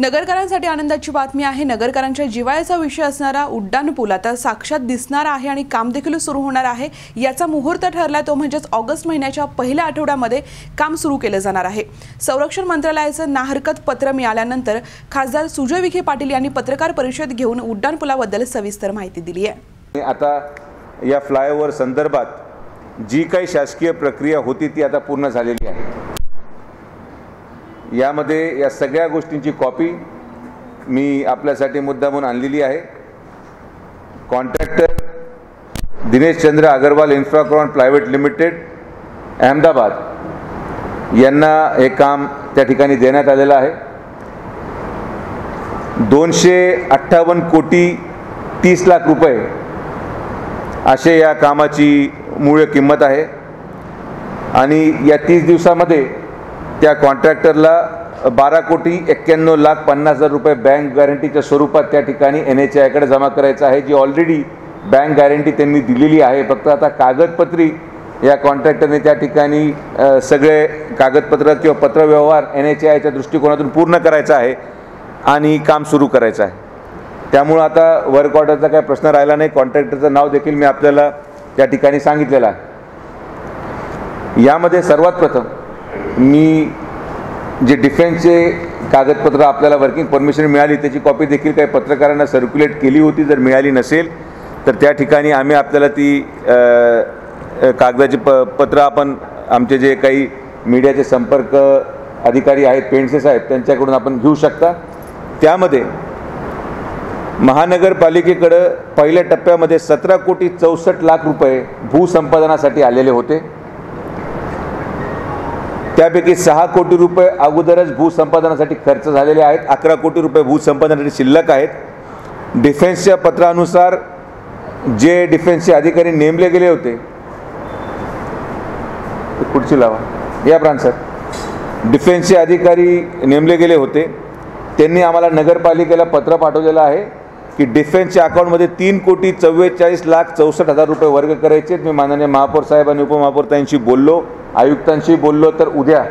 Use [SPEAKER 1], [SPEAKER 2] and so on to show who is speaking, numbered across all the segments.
[SPEAKER 1] नगरकरांसाठी आनंदाची बातमी आहे. नगरकरांच्या जिवाळ्याचा विषय असणारा उड्डाण पूल आता साक्षात दिसणार आहे आणि काम देखील सुरू होणार आहे. याचा मुहूर्त ठरला तो म्हणजेच ऑगस्ट महिन्याच्या पहिल्या आठवड्यामध्ये काम सुरू केलं जाणार आहे. संरक्षण मंत्रालयाचं नाहरकत पत्र मिळाल्यानंतर खासदार सुजय विखे पाटील यांनी पत्रकार परिषद घेऊन उड्डाण पुलाबद्दल सविस्तर माहिती दिली आहे.
[SPEAKER 2] आता या फ्लायओव्हर संदर्भात जी काही शासकीय प्रक्रिया होती ती आता पूर्ण झालेली आहे. यामध्ये या सगळ्या गोष्टींची कॉपी मी आपल्यासाठी मुद्दा म्हणून आणलेली आहे. Contractor Dinesh Chandra Agarwal Infracon private limited Ahmedabad. यांना हे काम त्या ठिकाणी देण्यात आलेलं आहे. दोनशे अठ्ठावन्न कोटी तीस लाख रुपये असे या कामाची मूळ किंमत आहे. आणि या तीस दिवसामध्ये त्या कॉन्ट्रॅक्टरला बारा कोटी एक्क्याण्णव लाख पन्नास हजार रुपये बँक गॅरंटीच्या स्वरूपात त्या ठिकाणी एन एच आयकडे जमा करायचं आहे जी ऑलरेडी बँक गॅरंटी त्यांनी दिलेली आहे. फक्त आता कागदपत्री या कॉन्ट्रॅक्टरने त्या ठिकाणी सगळे कागदपत्र किंवा पत्रव्यवहार एन एच आयच्या दृष्टिकोनातून पूर्ण करायचा आहे आणि काम सुरू करायचं आहे. त्यामुळं आता वर्क ऑर्डरचा काही प्रश्न राहिला नाही. कॉन्ट्रॅक्टरचं नाव देखील मी आपल्याला त्या ठिकाणी सांगितलेलं आहे. यामध्ये सर्वात प्रथम मी जे डिफेन्सचे कागदपत्र आपल्याला वर्किंग परमिशन मिळाली त्याची कॉपी देखील काही पत्रकारांना सर्क्युलेट केली होती जर मिळाली नसेल तर त्या ठिकाणी आम्ही आपल्याला ती कागदाची प पत्र आपण आमचे जे काही मीडियाचे संपर्क अधिकारी आहेत पेंडसे साहेब त्यांच्याकडून आपण घेऊ शकता. त्यामध्ये महानगरपालिकेकडं पहिल्या टप्प्यामध्ये सतरा कोटी चौसष्ट लाख रुपये भूसंपादनासाठी आलेले होते. त्यापैकी सहा कोटी रुपये अगोदरच भूसंपादनासाठी खर्च झालेले आहेत. अकरा कोटी रुपये भूसंपादनासाठी शिल्लक आहेत. डिफेन्सच्या पत्रानुसार जे डिफेन्सचे अधिकारी नेमले गेले होते पुढची लावा. या प्रांत सर डिफेन्सचे अधिकारी नेमले गेले होते. त्यांनी आम्हाला नगरपालिकेला पत्र पाठवलेलं आहे. की डिफेन्सच्या अकाउंटमध्ये तीन कोटी चव्वेचाळीस लाख चौसष्ट हजार रुपये वर्ग करायचे आहेत. मी माननीय महापौर साहेब आणि उपमहापौरतांशी बोललो आयुक्तांशी बोललो तर उद्या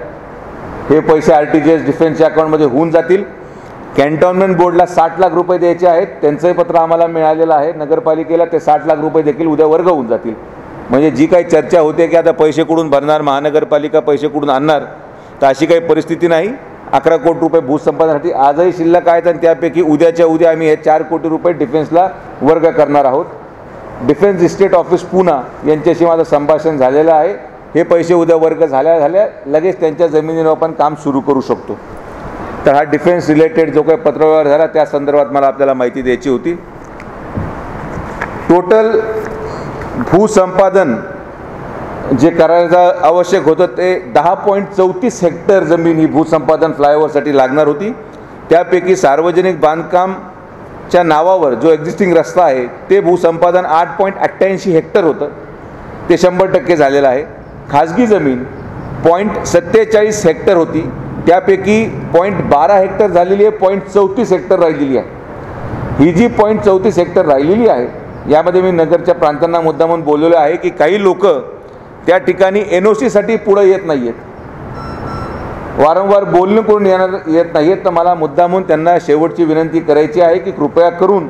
[SPEAKER 2] हे पैसे आर टी जी एस डिफेन्सच्या अकाउंटमध्ये होऊन जातील. कॅन्टॉन्मेंट बोर्डला साठ लाख रुपये द्यायचे आहेत. त्यांचंही पत्र आम्हाला मिळालेलं आहे. नगरपालिकेला ते साठ लाख रुपये देखील उद्या वर्ग होऊन जातील. म्हणजे जी काही चर्चा होते की आता पैसे कुठून भरणार महानगरपालिका पैसे कुठून आणणार तर अशी काही परिस्थिती नाही. अकरा कोटी रुपये भूसंपादनासाठी आजही शिल्लक आहेत आणि त्यापैकी उद्याच्या उद्या आम्ही हे चार कोटी रुपये डिफेन्सला वर्ग करणार आहोत. डिफेन्स इस्टेट ऑफिस पुणा यांच्याशी माझं संभाषण झालेलं आहे. हे पैसे उद्या वर्ग झाल्या झाल्या लगेच त्यांच्या जमिनीवर आपण काम सुरू करू शकतो. तर हा डिफेन्स रिलेटेड जो काही पत्रव्यवहार झाला त्या संदर्भात मला आपल्याला माहिती द्यायची होती. टोटल भूसंपादन जे करायचं आवश्यक होतं ते दहा पॉईंट चौतीस हेक्टर जमीन ही भूसंपादन फ्लायओव्हरसाठी लागणार होती. त्यापैकी सार्वजनिक बांधकामच्या नावावर जो एक्झिस्टिंग रस्ता आहे ते भूसंपादन आठ पॉईंट अठ्ठ्याऐंशी हेक्टर होतं. ते शंभर टक्के झालेलं आहे. खाजगी जमीन पॉईंट सत्तेचाळीस हेक्टर होती. त्यापैकी पॉईंट बारा हेक्टर झालेली आहे पॉईंट चौतीस हेक्टर राहिलेली आहे. ही जी पॉईंट चौतीस हेक्टर राहिलेली आहे यामध्ये मी नगरच्या प्रांतांना मुद्दा म्हणून बोललेलो आहे की काही लोकं त्या ठिकाणी एन ओ सीसाठी पुढं येत नाही आहेत वारंवार बोलणं करून येणार येत नाही. आहेत तर मला मुद्दा म्हणून त्यांना शेवटची विनंती करायची आहे की कृपया करून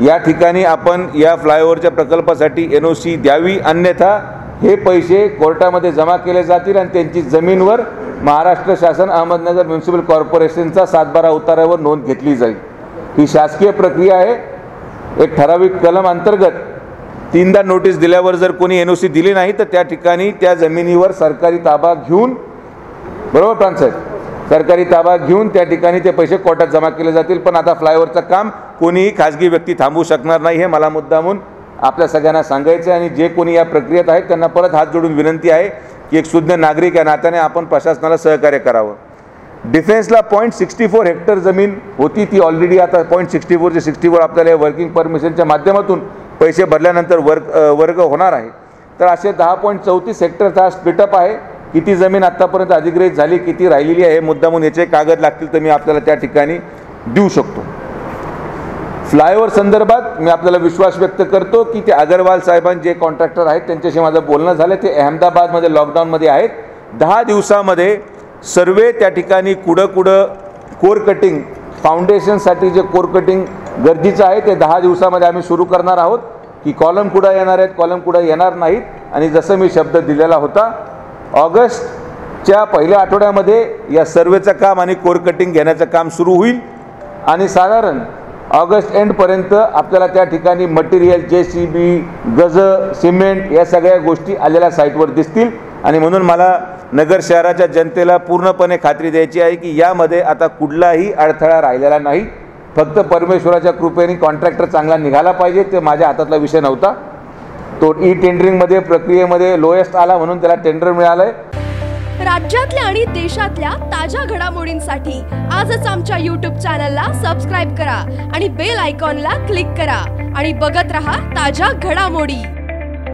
[SPEAKER 2] या ठिकाणी आपण या फ्लायओव्हरच्या प्रकल्पासाठी एन ओ सी द्यावी. अन्यथा हे पैसे कोर्टामध्ये जमा केले जातील आणि त्यांची जमीनवर महाराष्ट्र शासन अहमदनगर म्युन्सिपल कॉर्पोरेशनचा सातबारा उतारावर नोंद घेतली जाईल. ही शासकीय प्रक्रिया आहे. एक ठराविक कलम अंतर्गत तीनदा नोटीस दिल्यावर जर कोणी एन ओ सी दिली नाही तर त्या ठिकाणी त्या जमिनीवर सरकारी ताबा घेऊन बरोबर प्रांत साहेब? सरकारी ताबा घेऊन त्या ठिकाणी ते पैसे कोर्टात जमा केले जातील. पण आता फ्लायओव्हरचं काम कोणीही खाजगी व्यक्ती थांबवू शकणार नाही हे मला मुद्दामून आपल्या सगळ्यांना सांगायचं आहे आणि जे कोणी या प्रक्रियेत आहेत त्यांना परत हात जोडून विनंती आहे की एक शुद्ध नागरिक या नात्याने आपण प्रशासनाला सहकार्य करावं. डिफेन्सला पॉईंट सिक्स्टी फोर हेक्टर जमीन होती ती ऑलरेडी आता पॉईंट सिक्स्टी फोरचे सिक्स्टी फोर आपल्याला वर्किंग परमिशनच्या माध्यमातून पैसे भरल्यानंतर वर्ग वर्ग होणार आहे. तर असे दहा पॉईंट चौतीस हेक्टरचा हा स्प्लिटअप आहे. किती जमीन आत्तापर्यंत अधिग्रहित झाली किती राहिलेली आहे मुद्दामून मुद्दा म्हणून याचे कागद लागतील तर मी आपल्याला त्या ठिकाणी देऊ शकतो. फ्लायओव्हर संदर्भात मी आपल्याला विश्वास व्यक्त करतो की ते अगरवाल साहेबां जे कॉन्ट्रॅक्टर आहेत त्यांच्याशी माझं बोलणं झालं. ते अहमदाबादमध्ये लॉकडाऊनमध्ये आहेत. दहा दिवसामध्ये सर्वे त्या ठिकाणी कुडं कुडं कोर कटिंग फाउंडेशनसाठी जे कोर कटिंग गरजेचं आहे ते दहा दिवसामध्ये आम्ही सुरू करणार आहोत की कॉलम कुठं येणार आहेत कॉलम कुठं येणार नाहीत आणि जसं मी शब्द दिलेला होता ऑगस्टच्या पहिल्या आठवड्यामध्ये या सर्वेचं काम आणि कोर कटिंग घेण्याचं काम सुरू होईल आणि साधारण ऑगस्ट एंडपर्यंत आपल्याला त्या ठिकाणी मटेरियल जे सी बी गज सिमेंट या सगळ्या गोष्टी आलेल्या साईटवर दिसतील. आणि म्हणून मला नगर शहराच्या जनतेला पूर्णपणे खात्री द्यायची आहे की यामध्ये आता कुठलाही अडथळा राहिलेला नाही. फक्त परमेश्वराच्या कृपेने कॉन्ट्रॅक्टर चांगला निघाला पाहिजे ते माझ्या हातातला विषय नव्हता. तो ई टेंडरिंगमध्ये प्रक्रियेमध्ये लोएस्ट आला म्हणून त्याला टेंडर मिळालं आहे
[SPEAKER 3] राज्यातल्या आणि देशातल्या ताज्या घडामोडींसाठी आजच आमच्या यूट्यूब चॅनलला सबस्क्राईब करा आणि बेल आयकॉनला क्लिक करा आणि बघत रहा ताज्या घडामोडी.